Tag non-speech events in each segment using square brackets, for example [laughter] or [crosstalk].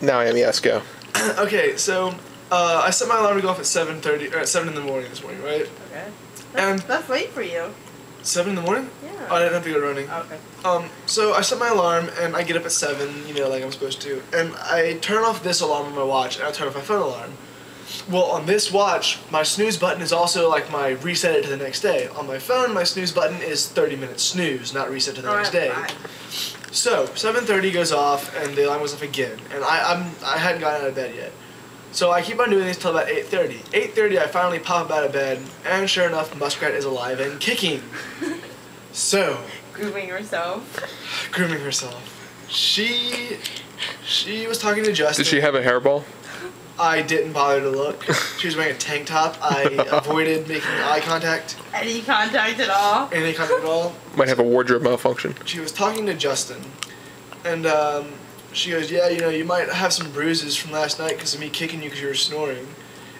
Now I am. Yes, go. [clears throat] okay, so uh, I set my alarm to go off at seven thirty or at seven in the morning this morning, right? Okay. And- That's, that's late for you. Seven in the morning? Yeah. Oh, I didn't have to go running. Okay. Um, so I set my alarm and I get up at seven, you know, like I'm supposed to, and I turn off this alarm on my watch and I turn off my phone alarm. Well, on this watch, my snooze button is also like my reset it to the next day. On my phone, my snooze button is 30 minutes snooze, not reset to the next day. Alright, So 7:30 goes off and the alarm goes off again, and I I'm I hadn't gotten out of bed yet. So I keep on doing this till about 8:30. 8:30 I finally pop out of bed, and sure enough, Muskrat is alive and kicking. [laughs] so Grooming herself. grooming herself. She she was talking to Justin. Did she have a hairball? I didn't bother to look. She was wearing a tank top. I [laughs] avoided making eye contact, Any contact at all? any contact at all. [laughs] Might have a wardrobe malfunction. She was talking to Justin, and um, she goes, "Yeah, you know, you might have some bruises from last night because of me kicking you because you were snoring."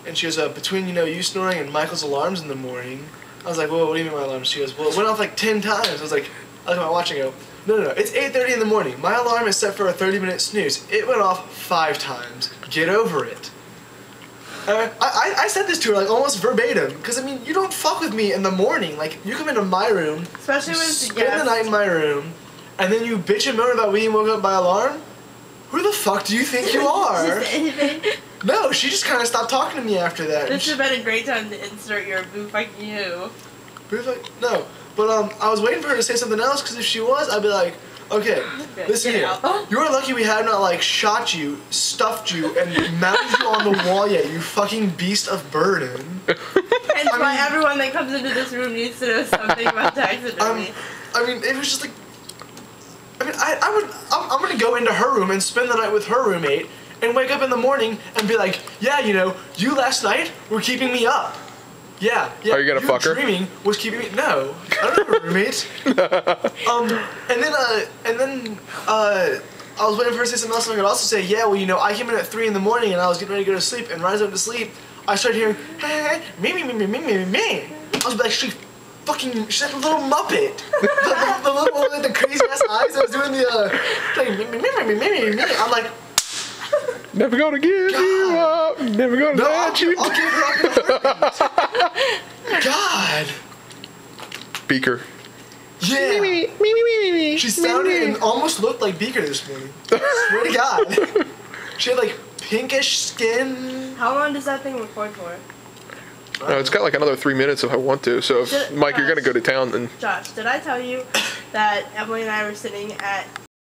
And she goes, uh, "Between you know you snoring and Michael's alarms in the morning." I was like, "Well, what do you mean my alarms?" She goes, "Well, it went off like ten times." I was like, I look at my watch and go, "No, no, no, it's 8:30 in the morning. My alarm is set for a 30-minute snooze. It went off five times. Get over it." Uh, I, I I said this to her like almost verbatim because I mean you don't fuck with me in the morning like you come into my room Especially when spend the night in my room, and then you bitch and moan about being woken up by alarm? Who the fuck do you think you [laughs] are? No, she just kind of stopped talking to me after that. This would have been a great time to insert your boo fuck you. Was like, no, but um, I was waiting for her to say something else because if she was, I'd be like, okay, listen here. [laughs] You're lucky we have not like shot you, stuffed you, and mounted you on the wall yet. You fucking beast of burden. I why mean- everyone that comes into this room needs to know something about [laughs] Um, taxidermy. I mean, it was just like. I mean, I, I would. I'm, I'm gonna go into her room and spend the night with her roommate and wake up in the morning and be like, yeah, you know, you last night were keeping me up. Yeah, yeah. Are you gonna fuck her? Dreaming was keeping me. No, I don't have a roommate. um, and then uh, and then uh, I was waiting for her to say something else, and I could also say, yeah, well, you know, I came in at three in the morning, and I was getting ready to go to sleep, and rise up to sleep, I started hearing hey, me me me me me me me. I was like, she fucking she's like a little muppet. the, the, the little one with the crazy ass eyes. I was doing the uh, like me me me me me me. I'm like. Never gonna give you up. Never gonna no, I'll, let you. I'll give her up in a heartbeat. God. Beaker. Yeah. Me, me, me, me, She sounded and almost looked like Beaker this morning. Swear to God. She had like pinkish skin. How long does that thing record for? No, it's got like another three minutes if I want to. So if Did- Mike, you're gonna go to town, then Josh, did I tell you that Emily and I were sitting at